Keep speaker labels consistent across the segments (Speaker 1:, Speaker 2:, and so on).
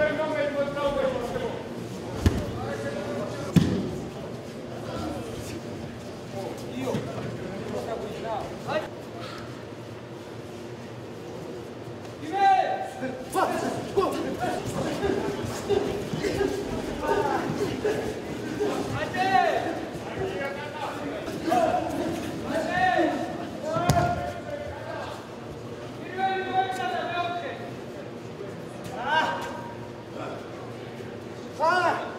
Speaker 1: Gracias. 三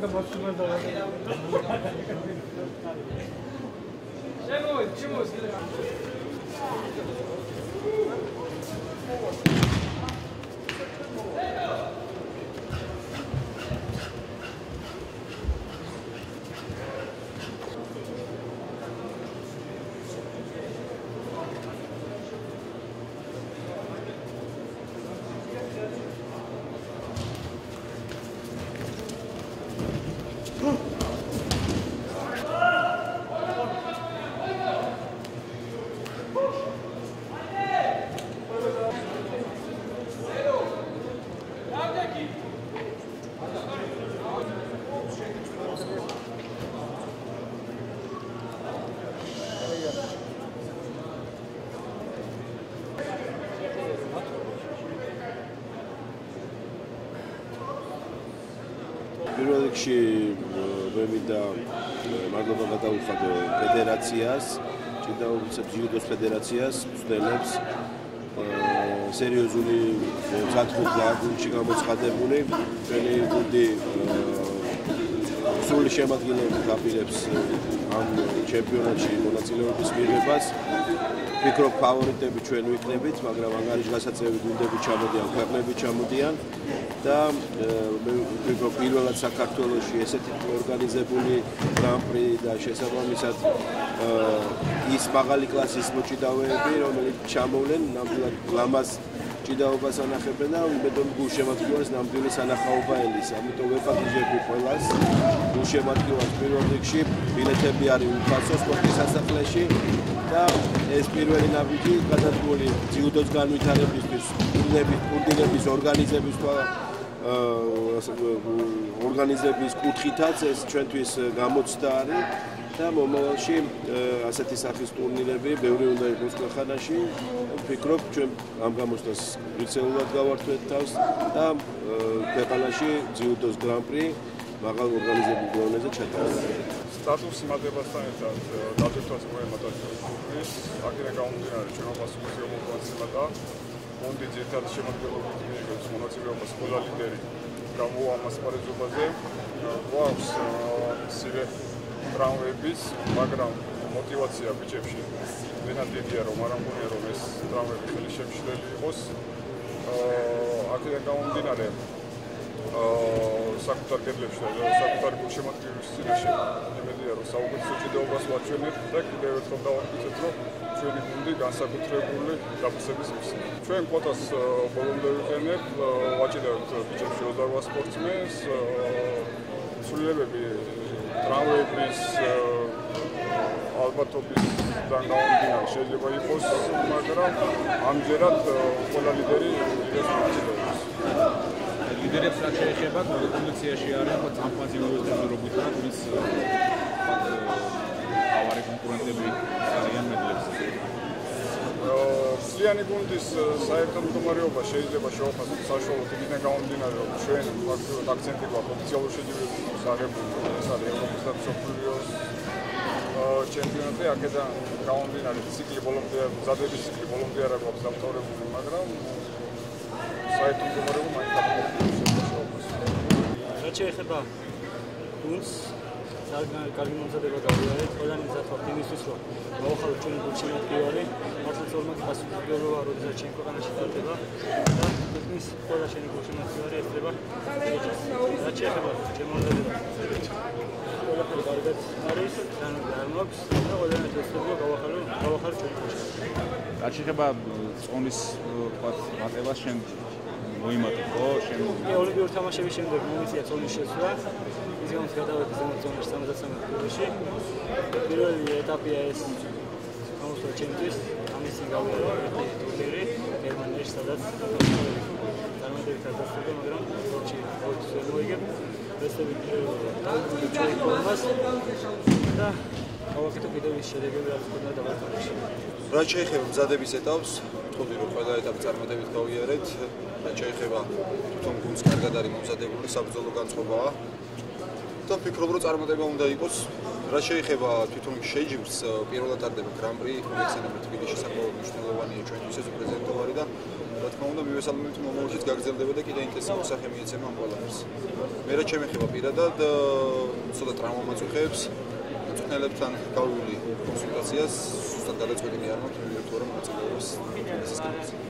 Speaker 1: आपका बहुत शुक्र चलो चलो რიგში მე მინდა მადლობა გადაუხადო ფედერაციას, ჭირდა უცებ ჯიუდოს ფედერაციას, მცდელებს სერიოზული სათხუხლა გუნდში გამოცხადებული, ჩვენი გუნდი სრული შემადგენლობა გაფილებს ამ ჩემპიონატში მონაწილეობის მიღებას. ვფიქრობ ფავორიტები ჩვენ ვიქნებით, მაგრამ ანგარიშ გასაწევი გუნდები ჩამოდიან, ქვეყნები ჩამოდიან და მე ვფიქრობ პირველად საქართველოში ესეთი ორგანიზებული გრან-პრი და შესაბამისად ის მაღალი კლასის მოჭიდავეები, რომელიც ჩამოვლენ ნამდვილად ლამაზ ჭიდაობას ანახებენ და უბედო გულშემატკივარს ნამდვილი სანახაობა ელის. ამიტომ ვეპატიჟები ყველას გულშემატკივარს პირველ რიგში ბილეთები არის უფასო სპორტის სასახლეში და ეს პირველი ნაბიჯი გადადგმული ძიუდოს განვითარებისთვის, ტურნირების, ტურნირების ორგანიზების და ორგანიზების კუთხითაც ეს ჩვენთვის გამოცდა არის და მომავალში ასეთი სახის ტურნირები ბევრი უნდა იყოს ქვეყანაში. ვფიქრობ, ჩვენ ამ გამოცდას ვიცეულად გავართვეთ თავს და ქვეყანაში ძიუდოს გრან-პრი მაღალ ორგანიზებულ დონეზე ჩატარდა.
Speaker 2: სტატუსი მატებასთან ერთად დაგეკვირვას მოემატა ის აქედან გამომდინარე ჩვენობას უზიომობასება და ფონდი ძირთად შემოგვიყვებით მიიღებს მონაწილეობას ყველა ლიდერი გამოამასპარეზობაზე გვაქვს სირე ტრავმების, მაგრამ мотивация ბიჭებში ვენად დიდია რომ არ ამგონია რომ ეს ტრავმები ხელი შემშლელი იყოს. აა აქედან გამომდინარე აა საკუთარ კედლებში და საკუთარ შემოქმედების წინაშე იმედია რომ საუკეთესო ჭიდაობას ვაჩვენებთ და კიდევ ერთხელ დავამტკიცეთ რომ ჩვენი გუნდი განსაკუთრებული დაფასების მისია. ჩვენ კვოტას ბოლომდე ვიყენებ, ვაჭირებთ ბიჭებში 28 სპორტსმენს, ცვლილებები ტრამვების ალბათობის დაგავდინა შეიძლება იყოს, მაგრამ ამჯერად ყველა ლიდერი იდეას მოწოდებს.
Speaker 3: ლიდერებს რაც შეეხება კონდიციაში არის ხო წამფაზი უნივერსიტეტის და
Speaker 2: სლიანი გუნდის საერთო მდგომარეობა შეიძლება შეოფასოთ საშუალოდ იქიდან გამომდინარე რომ ჩვენ ფაქტობრივად აქცენტი გვაქვს ოფიციალურ შეჯიბრებებში საღებავ ეს არის ევროპის და მსოფლიოს ჩემპიონატი აქედან გამომდინარე ციკლი ბოლომდე მზადების ციკლი ბოლომდე არ აქვს დამთავრებული მაგრამ საერთო მდგომარეობა მაინც
Speaker 4: აქვს რა შეიძლება გუნდს ძალიან კარგი მომზადება გავიარეთ. ყველანი მზადვართ იმისთვის, რომ მოახალოთ ჩვენი გულშემატკივარი, მართლაც ორმოდი პასუხისმგებლობა, როდესაც ჩემ ქვეყანაში ტარდება და თითქმის ყველა შენი გულშემატკივარი ესწრება რაც შეეხება ჩემონდადება. ყველაფერი კარგად არის, ძალიან არ მაქვს და ყველანი ესწრება გავახალო, გავახალო ჩვენი გულშემატკივარი.
Speaker 3: რაც შეეხება წონის თქვა მატებას შენ მოიმატე ხო? შენ
Speaker 4: ოლიმპიური თამაშების შემდეგ მომიწია წონის შესვლა. დივიზიონს გადავედი ზემოწონაში 73 ფილში. პირველი ეტაპია ეს გამოსვლა ჩემთვის. ამის წინ გავიარე ერთი ტურნირი გერმანიაში, სადაც წარმატებით გადასწრდა, მაგრამ სპორტში ყოველთვის ვერ მოიგებ. დავიწყე ჩვენი ფორმას და გავაკეთე კიდევ ის შედეგები, რაც ქონდა დავაკეთე.
Speaker 5: რა შეიძლება მზადების ეტაპს, თქონდი რომ ყველა ეტაპი წარმატებით გავიარეთ. რა შეიძლება თვითონ გუნდს კარგად არის მომზადებული, საბრძოლო განწყობაა. და ფიქრობ რომ წარმატება უნდა იყოს. რა შეიძლება თვითონ შეჯიბს პირველად ტარდება გრან-პრი ექსენები თბილისში საკმაოდ მნიშვნელოვანია ჩვენთვის ეს პრეზენტოვარი და რა თქმა უნდა მივესალმებით მომავალშიც გაგრძელდება და კიდე ინტენსიური სახე მიეცემა ამ ყველაფერს. მე რა შემეხება პირადად ცოტა ტრამვა მოწუხებს მწვნელებთან გავივილი კონსულტაციას ზუსტად გადაწყვეტილი არ მაქვს ვიდრე თუ ეს ის